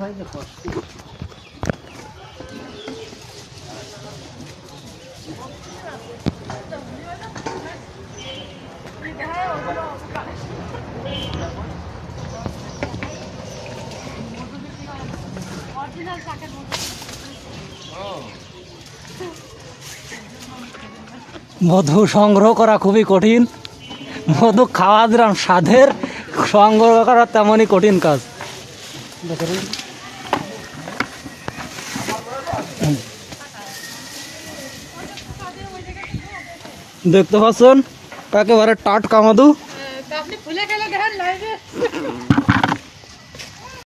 হয় যে কষ্ট মধু সংগ্রহ করা খুবই কঠিন। মধু খাওয়া যেরকম স্বাদের সংগ্রহ করা তেমনই কঠিন কাজ। দেখতে পাচ্ছেন একেবারে টাটকা মধু আপনি ফুলে গেলে দেখেন লাইভে